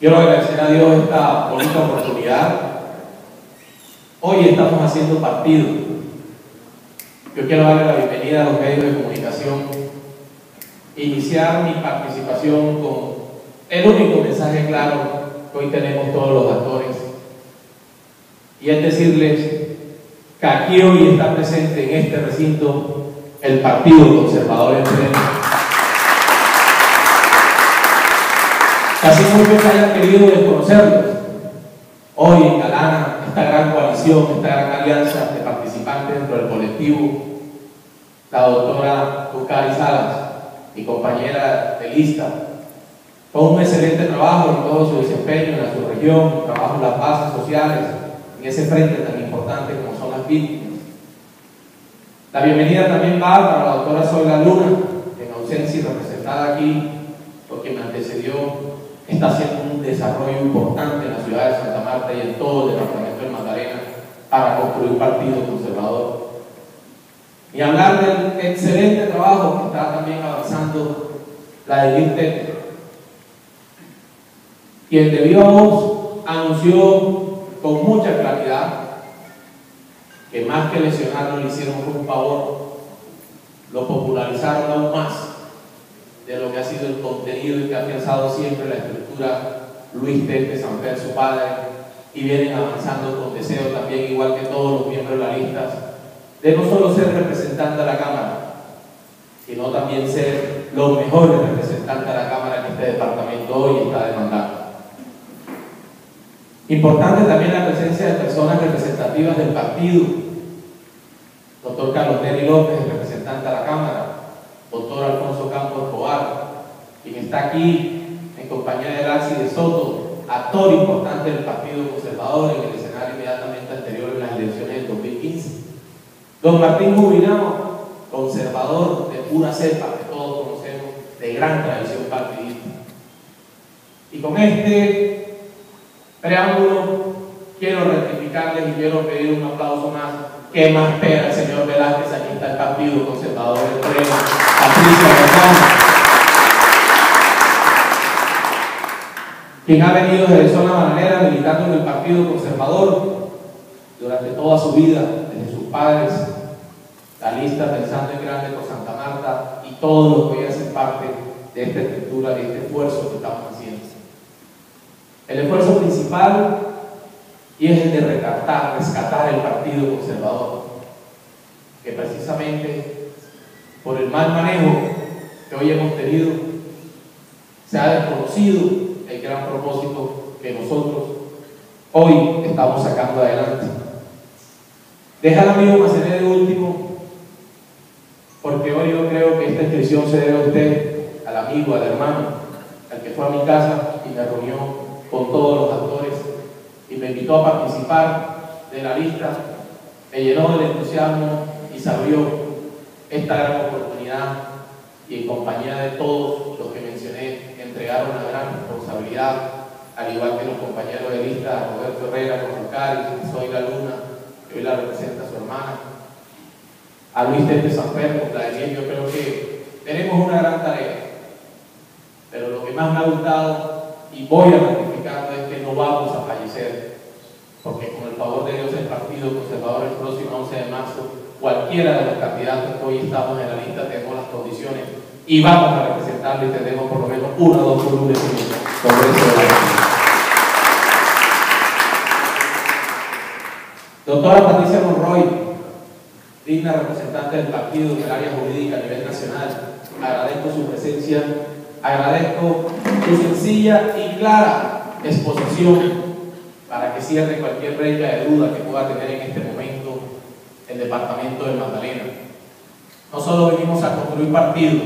Quiero agradecer a Dios esta bonita oportunidad. Hoy estamos haciendo partido. Yo quiero darle la bienvenida a los medios de comunicación. Iniciar mi participación con el único mensaje claro que hoy tenemos todos los actores. Y es decirles que aquí hoy está presente en este recinto el Partido Conservador en Casi muchos hayan querido desconocerlos. Hoy en Galana, esta gran coalición, esta gran alianza de participantes dentro del colectivo, la doctora Bucari Salas, mi compañera de lista, con un excelente trabajo en todo su desempeño en la subregión, trabajo en las bases sociales, en ese frente tan importante como son las víctimas. La bienvenida también va para la doctora Zoila Luna, en ausencia y representada aquí, porque me antecedió está haciendo un desarrollo importante en la ciudad de Santa Marta y en todo el departamento de Magdalena para construir partido conservador. Y hablar del excelente trabajo que está también avanzando la de quien debió a vos anunció con mucha claridad que más que lesionarlo le hicieron un favor, lo popularizaron aún más de lo que ha sido el contenido y que ha pensado siempre la estructura Luis Tete, San Pedro, su padre, y vienen avanzando con deseo también, igual que todos los miembros de la lista, de no solo ser representante de la Cámara, sino también ser los mejores representantes de la Cámara en este departamento hoy está demandando. Importante también la presencia de personas representativas del partido. Doctor Carlos Neri López, representante de la Cámara, doctor Alfonso Campos Escobar, quien está aquí en compañía de Laxi de Soto, actor importante del Partido Conservador en el escenario inmediatamente anterior en las elecciones del 2015. Don Martín Jubinao, conservador de pura cepa, que todos conocemos, de gran tradición partidista. Y con este preámbulo quiero rectificarles y quiero pedir un aplauso más. ¿Qué más espera el señor Velázquez? Aquí está el Partido Conservador Extremo. Patricia quien ha venido desde zona manera militando en el Partido Conservador durante toda su vida, desde sus padres, la lista pensando en grande por Santa Marta y todo lo que voy a ser parte de esta estructura, de este esfuerzo que estamos haciendo. El esfuerzo principal es el de rescatar, rescatar el Partido Conservador, que precisamente por el mal manejo que hoy hemos tenido, se ha desconocido gran propósito que nosotros hoy estamos sacando adelante. Deja al amigo Macené de último, porque hoy yo creo que esta inscripción se debe a usted, al amigo, al hermano, al que fue a mi casa y me reunió con todos los actores y me invitó a participar de la lista, me llenó del entusiasmo y se esta gran oportunidad y en compañía de todos los que mencioné, entregaron una gran responsabilidad, al igual que los compañeros de lista, Roberto Herrera, con Soy la Luna, que hoy la representa su hermana, a Luis Tete Pedro, la de yo creo que tenemos una gran tarea, pero lo que más me ha gustado y voy a ratificarlo es que no vamos a fallecer, porque con el favor de Dios el Partido Conservador el próximo 11 de marzo cualquiera de los candidatos que hoy estamos en la lista tenemos las condiciones y vamos a y tenemos por lo menos una o dos columnas de la Doctora Patricia Monroy, digna representante del partido en el área jurídica a nivel nacional, agradezco su presencia, agradezco su sencilla y clara exposición para que cierre cualquier regla de duda que pueda tener en este momento el departamento de Magdalena. No solo venimos a construir partido,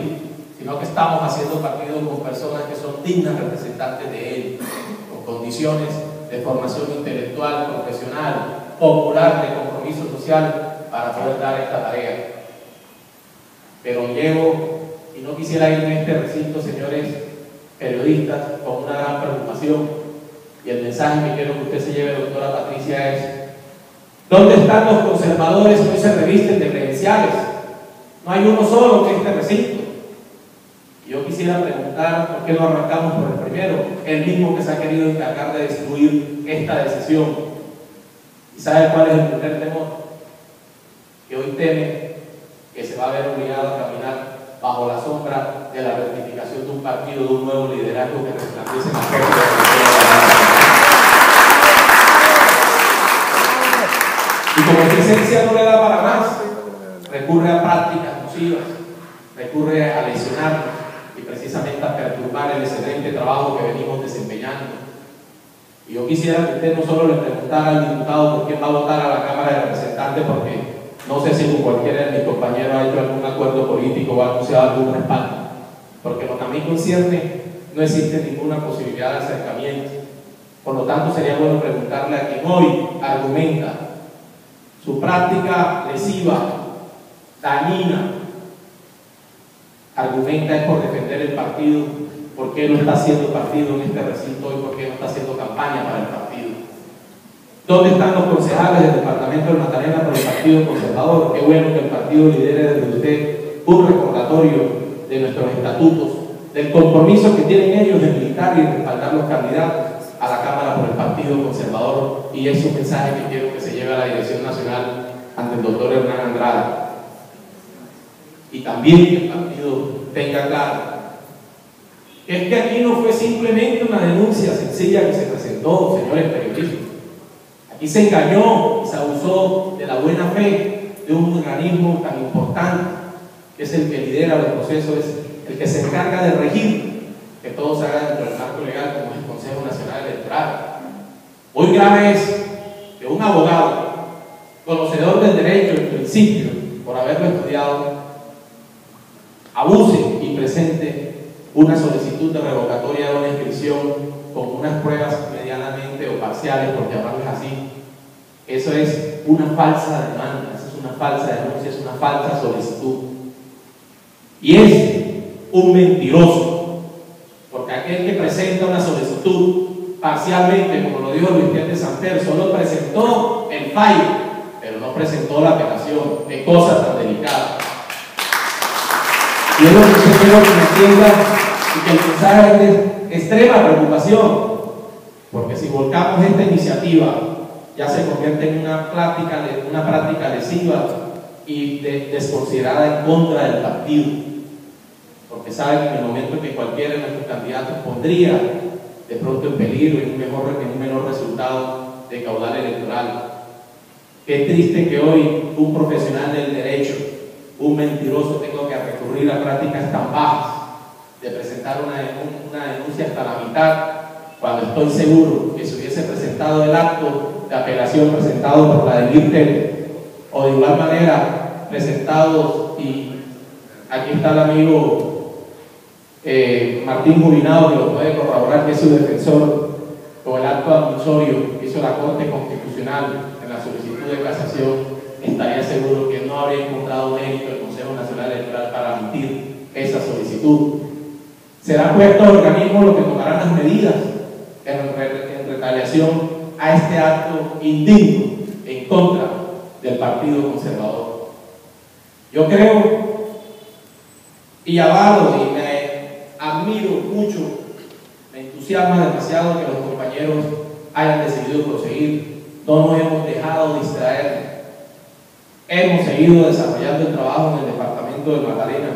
sino que estamos haciendo partido con personas que son dignas representantes de él, con condiciones de formación intelectual, profesional, popular, de compromiso social para poder dar esta tarea. Pero llevo, y no quisiera ir en este recinto, señores periodistas, con una gran preocupación, y el mensaje que quiero que usted se lleve, doctora Patricia, es ¿Dónde están los conservadores que hoy se revisten de credenciales? No hay uno solo en este recinto. Quisiera preguntar, por qué no arrancamos por el primero, el mismo que se ha querido encargar de destruir esta decisión. ¿Y sabe cuál es el primer temor? Que hoy teme que se va a ver obligado a caminar bajo la sombra de la rectificación de un partido, de un nuevo liderazgo que resplandece en la Y como su esencia no le da para más, recurre a prácticas nocivas, recurre a lesionarnos precisamente a perturbar el excelente trabajo que venimos desempeñando. Y yo quisiera que usted no solo le preguntara al diputado por quién va a votar a la Cámara de Representantes, porque no sé si con cualquiera de mis compañeros ha hecho algún acuerdo político o ha anunciado algún respaldo, porque lo que a mí concierne no existe ninguna posibilidad de acercamiento. Por lo tanto, sería bueno preguntarle a quien hoy argumenta su práctica lesiva, dañina, argumenta es por defender el partido, por qué no está haciendo partido en este recinto y por qué no está haciendo campaña para el partido. ¿Dónde están los concejales del departamento de Magdalena por el Partido Conservador? Qué bueno que el partido lidere desde usted un recordatorio de nuestros estatutos, del compromiso que tienen ellos de militar y respaldar los candidatos a la Cámara por el Partido Conservador y es un mensaje que quiero que se lleve a la Dirección Nacional ante el doctor Hernán Andrade. Y también tenga claro es que aquí no fue simplemente una denuncia sencilla que se presentó, señores periodistas. Aquí se engañó y se abusó de la buena fe de un organismo tan importante que es el que lidera los procesos, es el que se encarga de regir que todo se haga dentro del marco legal como es el Consejo Nacional Electoral. Muy grave es que un abogado, conocedor del derecho en principio, por haberlo estudiado, abuse y presente una solicitud de revocatoria de una inscripción con unas pruebas medianamente o parciales, por llamarles así. Eso es una falsa demanda, eso es una falsa denuncia, es una falsa solicitud. Y es un mentiroso porque aquel que presenta una solicitud parcialmente, como lo dijo Luis Pierre Santer, solo presentó el fallo, pero no presentó la apelación. de cosas tan delicadas. Y es lo que yo quiero que entienda y que el mensaje es de extrema preocupación, porque si volcamos esta iniciativa, ya se convierte en una práctica, una práctica lesiva y desconsiderada en contra del partido porque sabe que en el momento en que cualquiera de nuestros candidatos pondría de pronto en peligro en un, en un menor resultado de caudal electoral. Qué triste que hoy un profesional del derecho, un mentiroso, tenga que recurrir a prácticas tan bajas de presentar una, denuncia hasta la mitad, cuando estoy seguro que si hubiese presentado el acto de apelación presentado por la de o de igual manera presentado y aquí está el amigo eh, Martín Mulinado, que lo puede corroborar, que es su defensor, con el acto admisorio que hizo la Corte Constitucional en la solicitud de casación, estaría seguro que no habría encontrado mérito el Consejo Nacional Electoral para admitir esa solicitud. Será pues estos organismos los que tomarán las medidas en, en retaliación a este acto indigno en contra del Partido Conservador. Yo creo y avalo y me admiro mucho, me entusiasma demasiado que los compañeros hayan decidido proseguir. No nos hemos dejado distraer. Hemos seguido desarrollando el trabajo en el departamento de Magdalena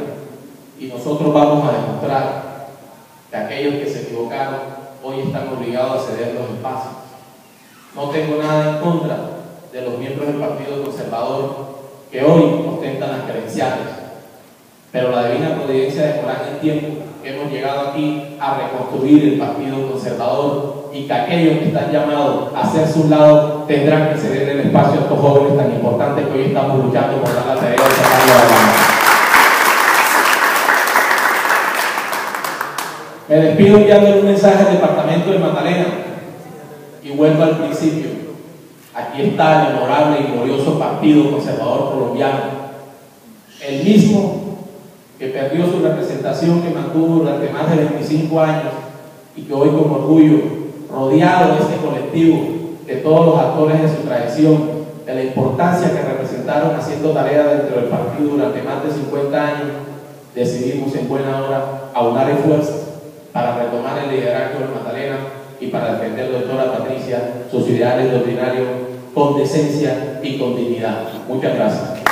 y nosotros vamos a demostrar que aquellos que se equivocaron hoy están obligados a ceder los espacios. No tengo nada en contra de los miembros del Partido Conservador que hoy ostentan las credenciales, pero la divina providencia de Corán en tiempo hemos llegado aquí a reconstruir el Partido Conservador y que aquellos que están llamados a hacer su lado tendrán que ceder el espacio a estos jóvenes tan importantes que hoy estamos luchando por dar la tarea de sacarlo adelante. Me despido enviando un mensaje al departamento de Magdalena y vuelvo al principio. Aquí está el honorable y glorioso Partido Conservador Colombiano, el mismo que perdió su representación que mantuvo durante más de 25 años y que hoy con orgullo, rodeado de este colectivo, de todos los actores de su tradición, de la importancia que representaron haciendo tarea dentro del partido durante más de 50 años, decidimos en buena hora aunar esfuerzos para retomar el liderazgo de Magdalena y para defender, doctora Patricia, sus ideales doctrinarios con decencia y con dignidad. Muchas gracias.